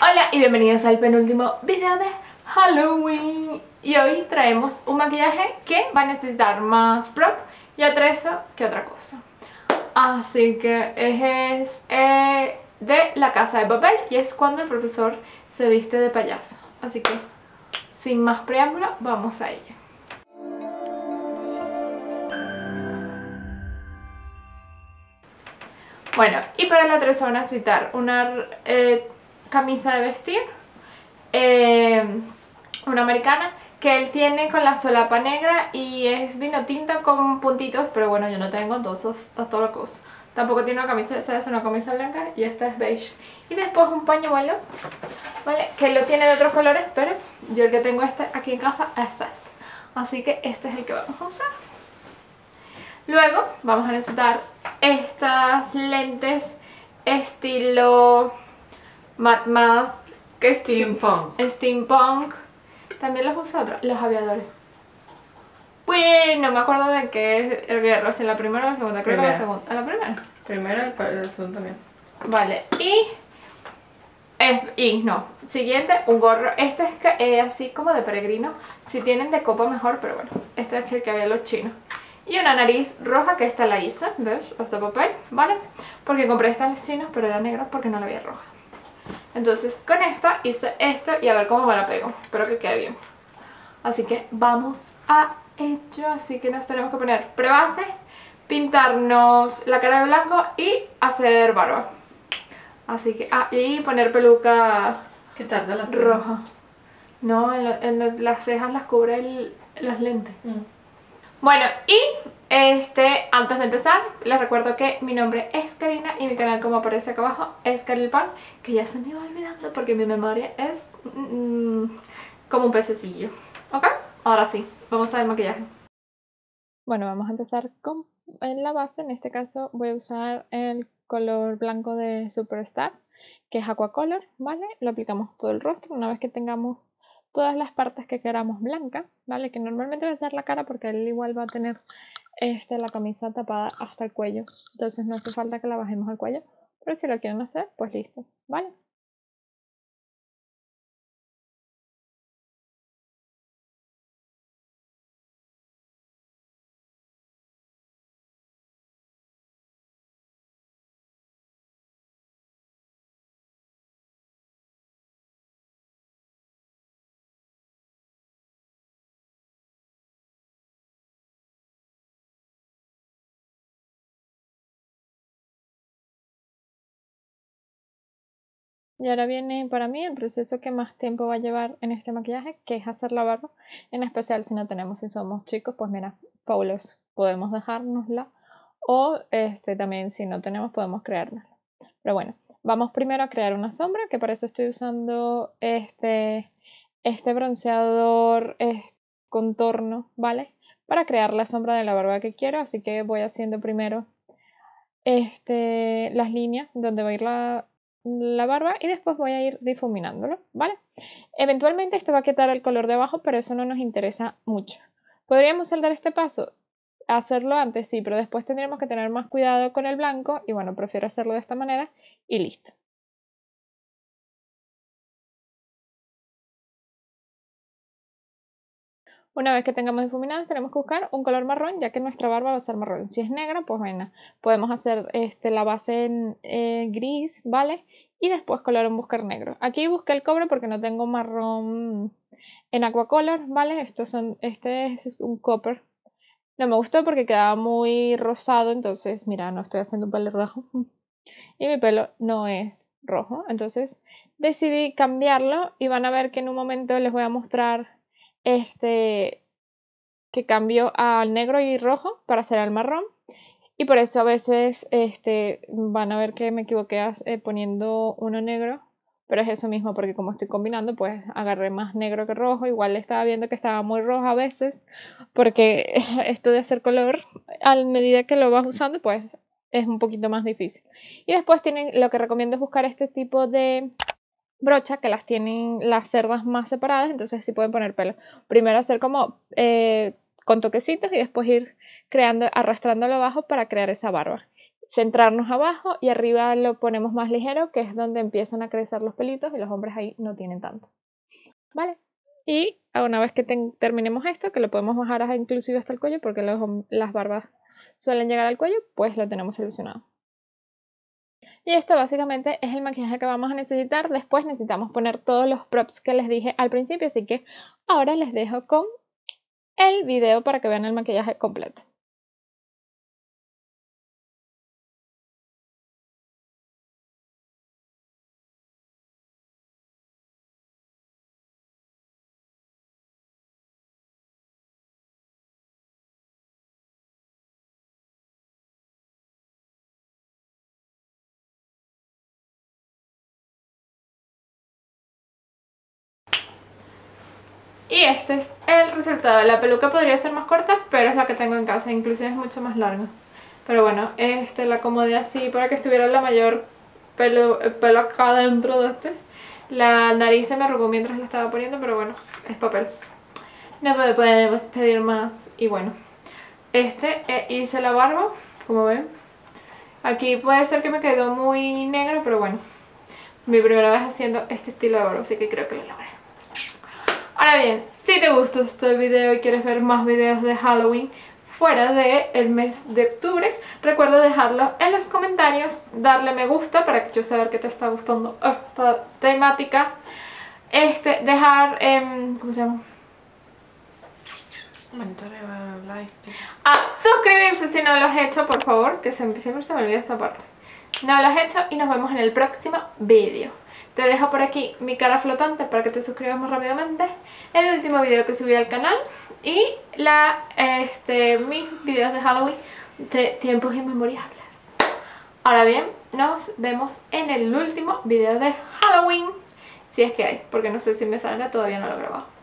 Hola y bienvenidos al penúltimo video de Halloween. Y hoy traemos un maquillaje que va a necesitar más prop y atrezo que otra cosa. Así que es eh, de la casa de papel y es cuando el profesor se viste de payaso. Así que sin más preámbulo vamos a ello. Bueno, y para la atrezo van a necesitar una... Eh, camisa de vestir, eh, una americana, que él tiene con la solapa negra y es vino tinta con puntitos, pero bueno, yo no tengo, entonces a toda la cosa. Tampoco tiene una camisa, esa es una camisa blanca y esta es beige. Y después un pañuelo, ¿vale? Que lo tiene de otros colores, pero yo el que tengo este aquí en casa es este. Así que este es el que vamos a usar. Luego vamos a necesitar estas lentes estilo Mad Mask, Steampunk. Steampunk. También los uso los aviadores. Bueno, me acuerdo de que es el guerrero, si la primera o la segunda, creo que la segunda. ¿A la primera? Primera y la segunda también. Vale, y es, y no, siguiente, un gorro. Este es así como de peregrino. Si tienen de copa mejor, pero bueno, este es el que había los chinos. Y una nariz roja, que esta la hice, ¿ves? Hasta papel, ¿vale? Porque compré esta en los chinos, pero era negra porque no la había roja. Entonces con esta hice esto y a ver cómo me la pego. Espero que quede bien. Así que vamos a ello. Así que nos tenemos que poner prebase, pintarnos la cara de blanco y hacer barba. Así que, ah, y poner peluca la roja. No, en, las cejas las cubre el, las lentes. Mm. Bueno, y este, antes de empezar, les recuerdo que mi nombre es Karina y mi canal como aparece acá abajo es Pan, que ya se me va olvidando porque mi memoria es mm, como un pececillo. ¿Ok? Ahora sí, vamos a ver maquillaje. Bueno, vamos a empezar con la base, en este caso voy a usar el color blanco de Superstar, que es Aqua Color, ¿vale? Lo aplicamos todo el rostro, una vez que tengamos todas las partes que queramos blancas, ¿vale? Que normalmente va a ser la cara porque él igual va a tener este, la camisa tapada hasta el cuello. Entonces no hace falta que la bajemos al cuello. Pero si lo quieren hacer, pues listo, ¿vale? Y ahora viene para mí el proceso que más tiempo va a llevar en este maquillaje, que es hacer la barba. En especial si no tenemos, si somos chicos, pues mira, fabuloso. Podemos dejárnosla. O este, también si no tenemos, podemos creárnosla. Pero bueno, vamos primero a crear una sombra, que para eso estoy usando este, este bronceador contorno, ¿vale? Para crear la sombra de la barba que quiero. Así que voy haciendo primero este, las líneas donde va a ir la, la barba y después voy a ir difuminándolo, ¿vale? Eventualmente esto va a quitar el color de abajo, pero eso no nos interesa mucho. ¿Podríamos saltar este paso? Hacerlo antes, sí, pero después tendríamos que tener más cuidado con el blanco y bueno, prefiero hacerlo de esta manera y listo. Una vez que tengamos difuminados tenemos que buscar un color marrón ya que nuestra barba va a ser marrón. Si es negra, pues bueno, podemos hacer este, la base en eh, gris, ¿vale? Y después color en buscar negro. Aquí busqué el cobre porque no tengo marrón en aquacolor, ¿vale? Estos son, este es un copper. No me gustó porque quedaba muy rosado, entonces mira, no estoy haciendo un pelo rojo. Y mi pelo no es rojo, entonces decidí cambiarlo y van a ver que en un momento les voy a mostrar este, que cambio al negro y rojo para hacer al marrón. Y por eso a veces este, van a ver que me equivoqué eh, poniendo uno negro. Pero es eso mismo, porque como estoy combinando, pues agarré más negro que rojo. Igual estaba viendo que estaba muy rojo a veces. Porque esto de hacer color, a medida que lo vas usando, pues es un poquito más difícil. Y después tienen, lo que recomiendo es buscar este tipo de brocha que las tienen las cerdas más separadas, entonces sí pueden poner pelo. Primero hacer como eh, con toquecitos y después ir creando, arrastrándolo abajo para crear esa barba. centrarnos abajo y arriba lo ponemos más ligero, que es donde empiezan a crecer los pelitos y los hombres ahí no tienen tanto. ¿Vale? Y una vez que terminemos esto, que lo podemos bajar inclusive hasta el cuello, porque las barbas suelen llegar al cuello, pues lo tenemos solucionado. Y esto básicamente es el maquillaje que vamos a necesitar. Después necesitamos poner todos los props que les dije al principio, así que ahora les dejo con el video para que vean el maquillaje completo. Y este es el resultado. La peluca podría ser más corta, pero es la que tengo en casa. Inclusive es mucho más larga. Pero bueno, este la acomodé así para que estuviera la mayor pelo, pelo acá dentro de este. La nariz se me arrugó mientras la estaba poniendo, pero bueno, es papel. No podemos pedir más. Y bueno, este eh, hice la barba, como ven. Aquí puede ser que me quedó muy negro, pero bueno. Mi primera vez haciendo este estilo de barba, así que creo que lo logré. Ahora bien, si te gustó este video y quieres ver más videos de Halloween fuera del mes de octubre, recuerda dejarlo en los comentarios, darle me gusta para que yo sepa que te está gustando esta temática, este, dejar, eh, ¿cómo se llama? like. Ah, suscribirse si no lo has hecho, por favor, que siempre se me olvida esa parte. No lo has hecho y nos vemos en el próximo video. Te dejo por aquí mi cara flotante para que te suscribas más rápidamente. El último video que subí al canal. Y la, este, mis videos de Halloween de tiempos inmemorables. Ahora bien, nos vemos en el último video de Halloween. Si es que hay, porque no sé si me salga, todavía no lo he grabado.